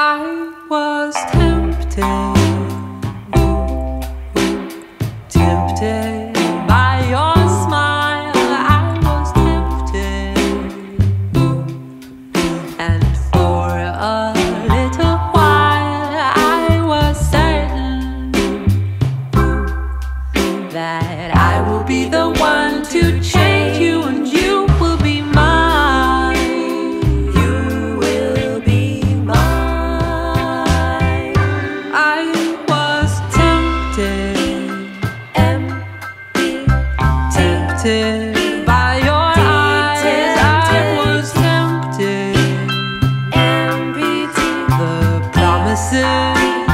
I was tempted, tempted by your smile. I was and for a little while I was certain that I will be the one to by your eyes. I was tempted. The promises.